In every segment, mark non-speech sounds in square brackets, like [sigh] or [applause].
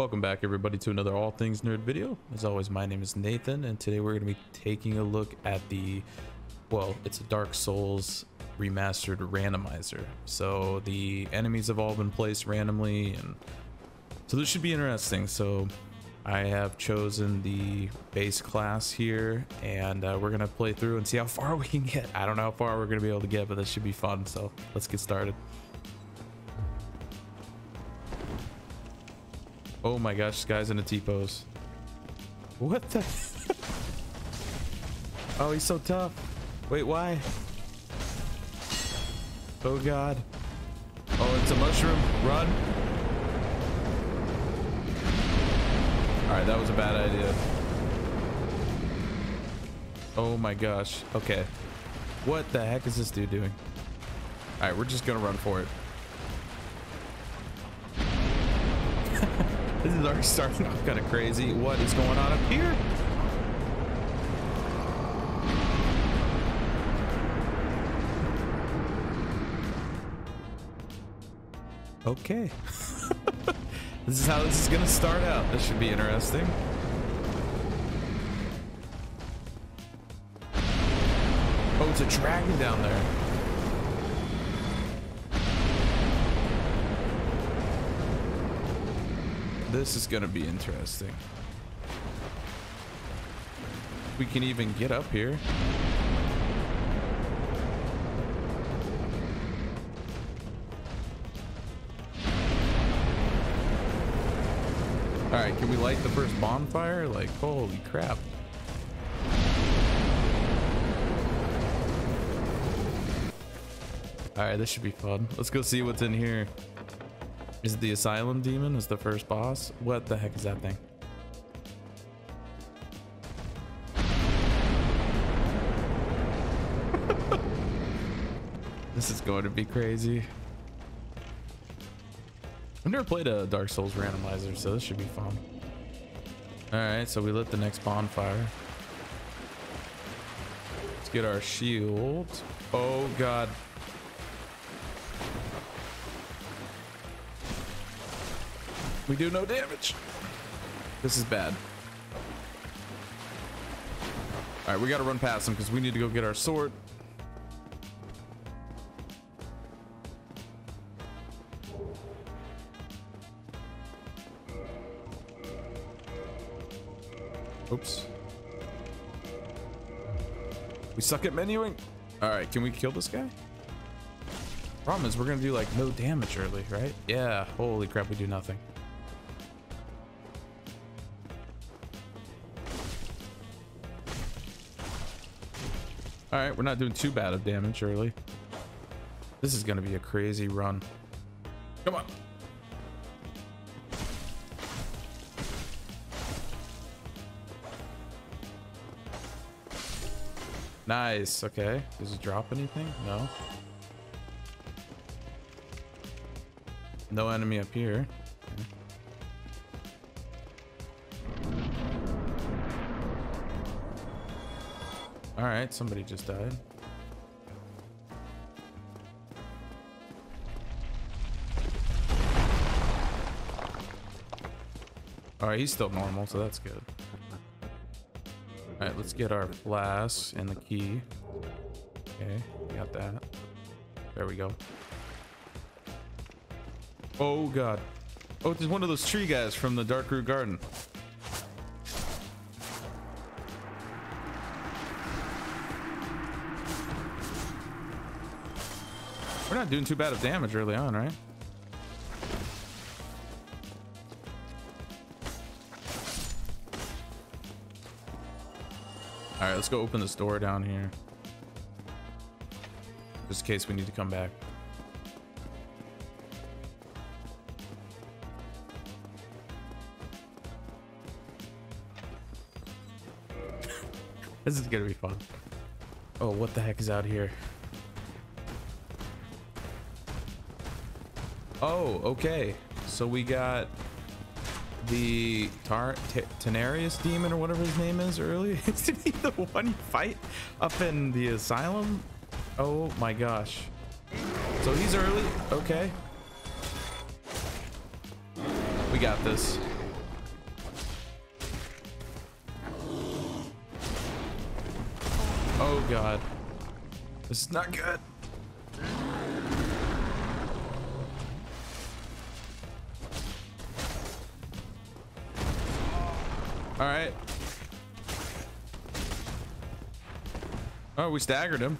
Welcome back everybody to another All Things Nerd video. As always, my name is Nathan and today we're going to be taking a look at the, well, it's a Dark Souls remastered randomizer. So the enemies have all been placed randomly and so this should be interesting. So I have chosen the base class here and uh, we're going to play through and see how far [laughs] we can get. I don't know how far we're going to be able to get, but this should be fun. So let's get started. Oh my gosh, this guy's in a T-pose. What the? [laughs] oh, he's so tough. Wait, why? Oh god. Oh, it's a mushroom. Run. Alright, that was a bad idea. Oh my gosh. Okay. What the heck is this dude doing? Alright, we're just gonna run for it. This is already starting [laughs] off kind of crazy. What is going on up here? Okay. [laughs] this is how this is going to start out. This should be interesting. Oh, it's a dragon down there. This is going to be interesting. We can even get up here. All right, can we light the first bonfire? Like, holy crap. All right, this should be fun. Let's go see what's in here. Is the Asylum Demon is the first boss? What the heck is that thing? [laughs] this is going to be crazy. I've never played a Dark Souls randomizer, so this should be fun. Alright, so we lit the next bonfire. Let's get our shield. Oh god, We do no damage. This is bad. All right, we got to run past him because we need to go get our sword. Oops. We suck at menuing. All right, can we kill this guy? Problem is we're to do like no damage early, right? Yeah, holy crap, we do nothing. All right, we're not doing too bad of damage early. This is going to be a crazy run. Come on. Nice. Okay. Does it drop anything? No. No enemy up here. All right, somebody just died. All right, he's still normal, so that's good. All right, let's get our flask and the key. Okay, got that. There we go. Oh god. Oh, there's one of those tree guys from the Darkroot Garden. We're not doing too bad of damage early on, right? All right, let's go open this door down here. Just in case we need to come back. [laughs] this is gonna be fun. Oh, what the heck is out here? Oh, okay. So we got the Tar Tenarius demon or whatever his name is earlier. [laughs] is he the one you fight up in the asylum? Oh my gosh. So he's early. Okay. We got this. Oh god. This is not good. All right. Oh, we staggered him.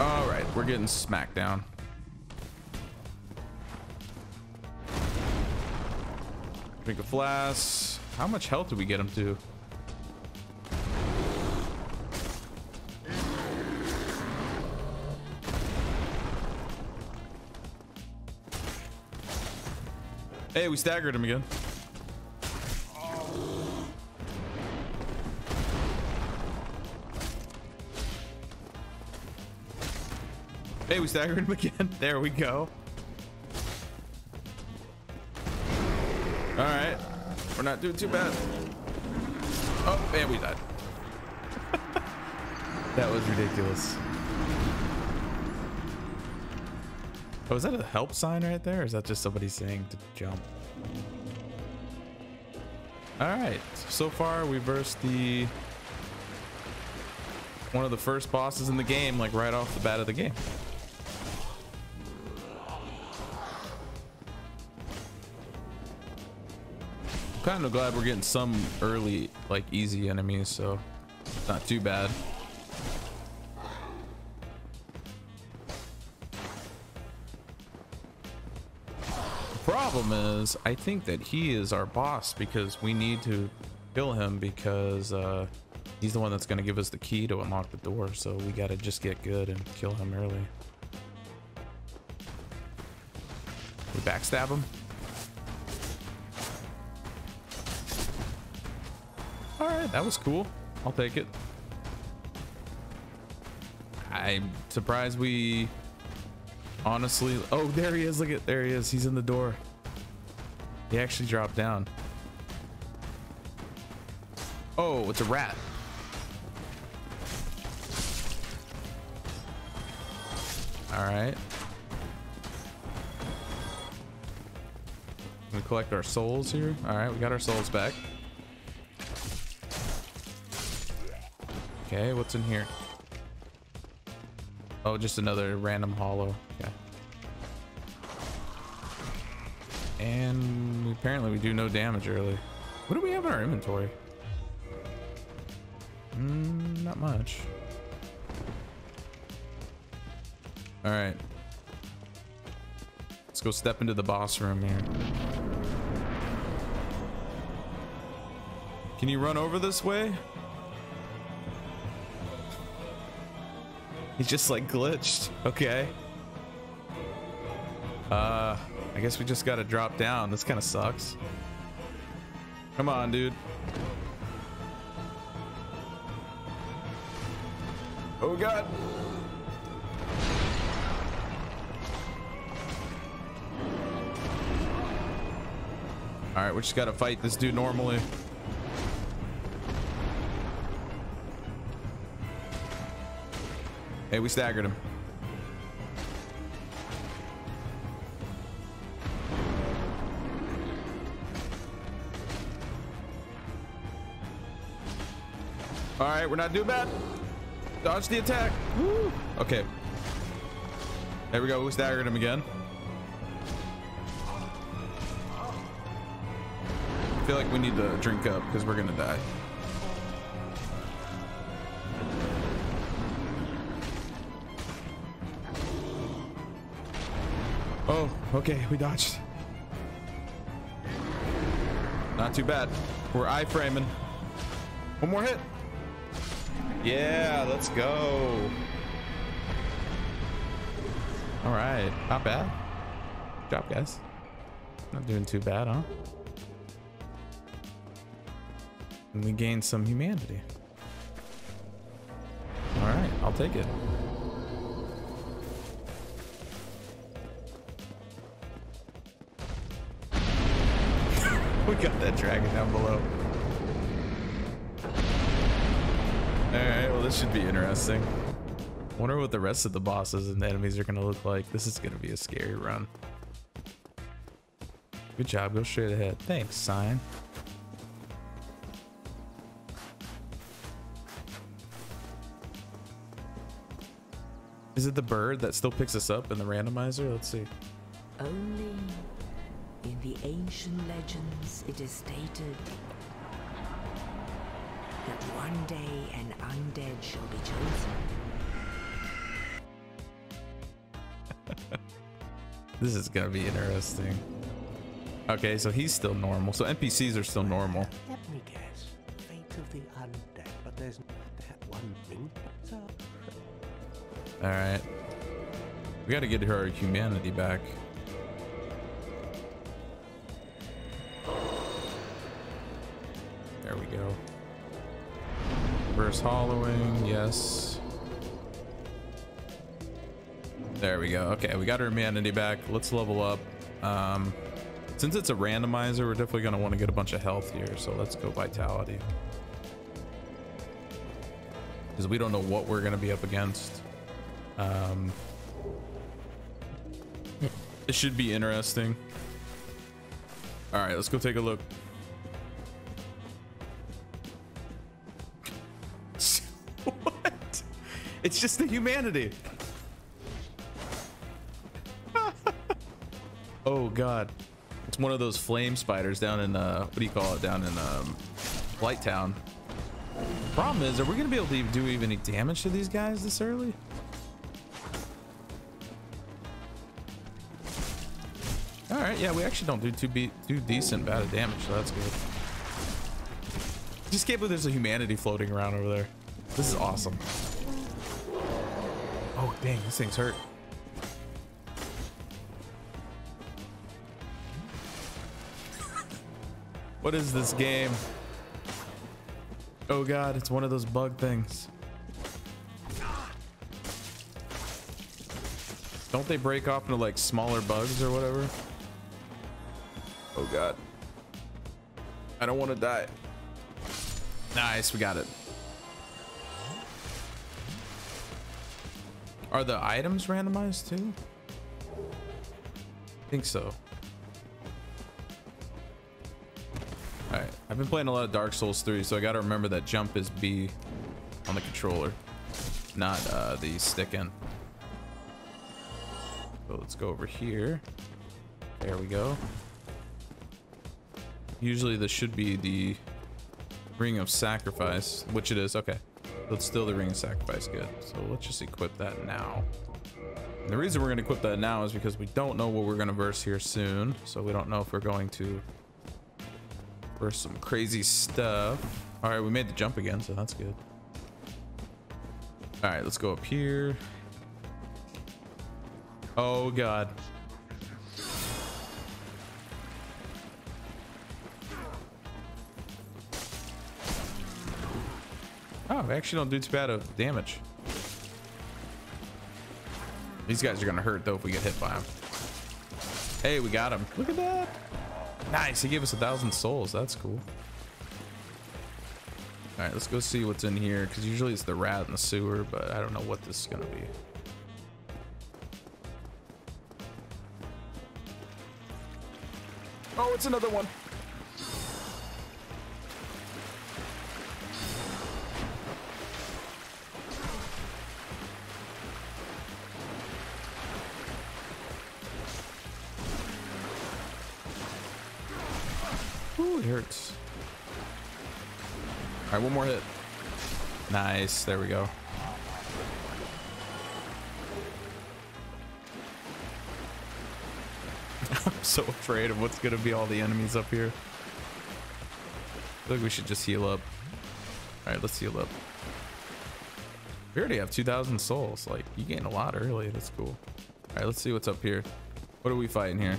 All right, we're getting smacked down. Drink a flask. How much health did we get him to? Hey, we staggered him again. Hey, we staggered him again. [laughs] There we go. All right. We're not doing too bad. Oh, man, we died. [laughs] that was ridiculous. Oh, is that a help sign right there? Or is that just somebody saying to jump? All right. So far, we versed the one of the first bosses in the game, like right off the bat of the game. I'm kind of glad we're getting some early, like easy enemies, so not too bad. Problem is I think that he is our boss because we need to kill him because uh, he's the one that's going to give us the key to unlock the door. So we got to just get good and kill him early. We backstab him. All right, that was cool. I'll take it. I'm surprised we honestly oh there he is look at there he is he's in the door he actually dropped down. Oh, it's a rat. All right. We collect our souls here. All right, we got our souls back. Okay, what's in here? Oh, just another random hollow. Okay. And apparently we do no damage early. What do we have in our inventory? Mm, not much. All right. Let's go step into the boss room here. Can you run over this way? He's just like glitched. Okay. Uh, I guess we just gotta drop down. This kind of sucks. Come on, dude. Oh god. All right, we just gotta fight this dude normally. Hey, we staggered him. All right, we're not doing bad. Dodge the attack. Woo. Okay. There we go. We staggered him again. I feel like we need to drink up because we're going to die. Oh, okay. We dodged. Not too bad. We're iframing. One more hit. Yeah, let's go. All right, not bad. Good job, guys. Not doing too bad, huh? And we gained some humanity. All right, I'll take it. [laughs] we got that dragon down below. Alright, well this should be interesting. Wonder what the rest of the bosses and the enemies are gonna look like. This is gonna be a scary run. Good job. Go straight ahead. Thanks, sign. Is it the bird that still picks us up in the randomizer? Let's see. Only in the ancient legends it is stated that one day an undead shall be chosen. [laughs] This is gonna be interesting. Okay, so he's still normal. So NPCs are still normal. Let me guess. Fate of the undead, but there's that one thing. So All right. We got to get her humanity back. There we go. Reverse hollowing, yes. There we go. Okay, we got her humanity back. Let's level up. Um, since it's a randomizer, we're definitely going to want to get a bunch of health here. So let's go vitality. Because we don't know what we're going to be up against. Um, it should be interesting. All right, let's go take a look. It's just the humanity. [laughs] oh god. It's one of those flame spiders down in uh what do you call it down in um Blighttown. Problem is, are we gonna be able to do even any damage to these guys this early? All right, yeah, we actually don't do too be do decent bad of damage, so that's good. Just can't believe there's a humanity floating around over there. This is awesome. Oh dang, this thing's hurt. [laughs] what is this game? Oh god, it's one of those bug things. Don't they break off into like smaller bugs or whatever? Oh god. I don't want to die. Nice, we got it. Are the items randomized too? I think so. Alright, I've been playing a lot of Dark Souls 3, so I gotta remember that jump is B on the controller, not uh, the stick in. So let's go over here. There we go. Usually this should be the Ring of Sacrifice, which it is. Okay. Let's still the Ring of Sacrifice. Good. So let's just equip that now. And the reason we're going to equip that now is because we don't know what we're going to verse here soon. So we don't know if we're going to verse some crazy stuff. All right, we made the jump again, so that's good. All right, let's go up here. Oh, God. We actually don't do too bad of damage. These guys are gonna hurt though if we get hit by them. Hey, we got him. Look at that. Nice. He gave us a thousand souls. That's cool. All right, let's go see what's in here because usually it's the rat in the sewer, but I don't know what this is gonna be. Oh, it's another one. All right, one more hit. Nice. There we go. [laughs] I'm so afraid of what's gonna be all the enemies up here. I think we should just heal up. All right, let's heal up. We already have 2,000 souls. Like, you gain a lot early. That's cool. All right, let's see what's up here. What are we fighting here?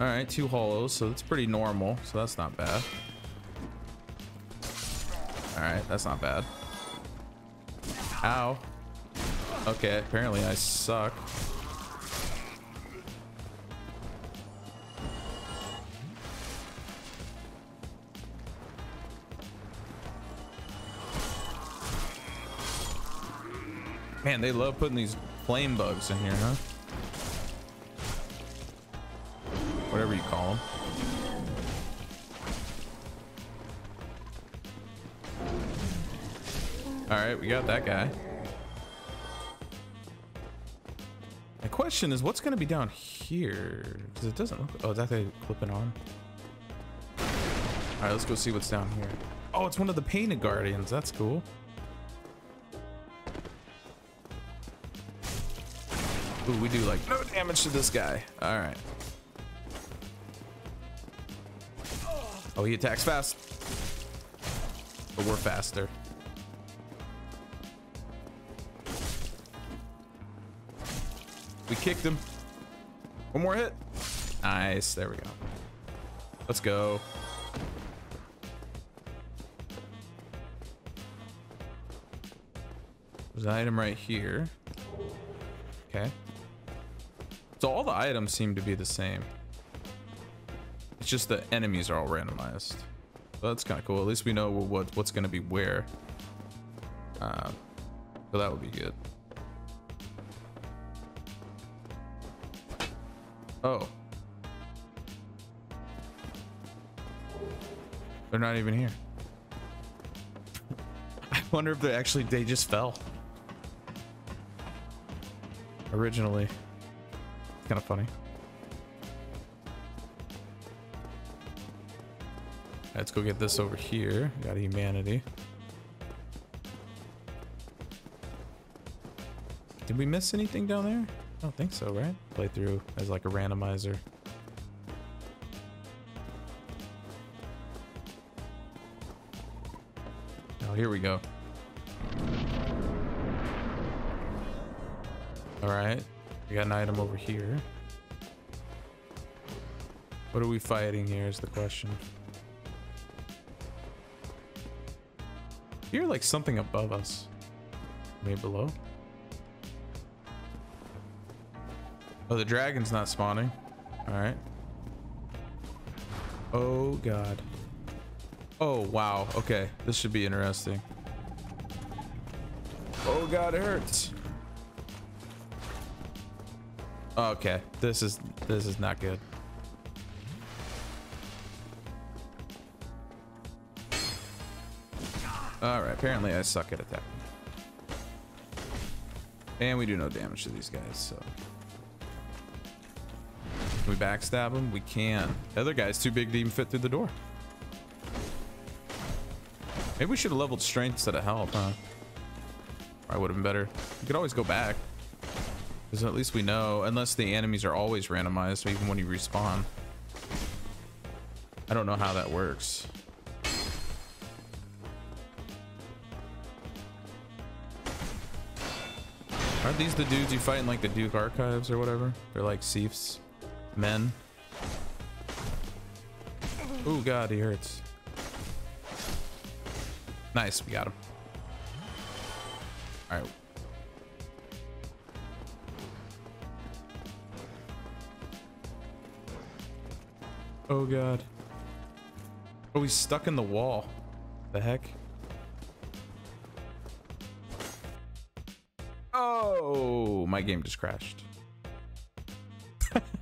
All right, two hollows, so that's pretty normal. So that's not bad. All right, that's not bad. Ow. Okay, apparently I suck. Man, they love putting these flame bugs in here, huh? whatever you call them. All right, we got that guy. My question is, what's going to be down here? Because it doesn't look. Oh, is that they clipping on? All right, let's go see what's down here. Oh, it's one of the painted guardians. That's cool. Ooh, we do like no damage to this guy. All right. Oh, he attacks fast. But we're faster. We kicked him. One more hit. Nice. There we go. Let's go. There's an item right here. Okay. So all the items seem to be the same. It's just the enemies are all randomized. That's kind of cool. At least we know what what's going to be where. Uh, so that would be good. Oh. They're not even here. I wonder if they actually they just fell. Originally. It's Kind of funny. Let's go get this over here. Got humanity. Did we miss anything down there? Oh, I don't think so, right? Play through as like a randomizer. Oh, here we go. All right. We got an item over here. What are we fighting here is the question. Here, like something above us. Maybe below. Oh, the dragon's not spawning. All right. Oh, God. Oh, wow. Okay. This should be interesting. Oh, God, it hurts. Okay. This is, this is not good. All right. Apparently I suck at attacking. And we do no damage to these guys, so. Can we backstab him? We can. The other guy's too big to even fit through the door. Maybe we should have leveled strength instead of health, huh? I would have been better. We could always go back. Because at least we know, unless the enemies are always randomized, even when you respawn. I don't know how that works. Aren't these the dudes you fight in like the Duke Archives or whatever? They're like Sif's men. Oh god, he hurts. Nice, we got him. All right. Oh god. Oh, he's stuck in the wall. The heck? Oh, my game just crashed.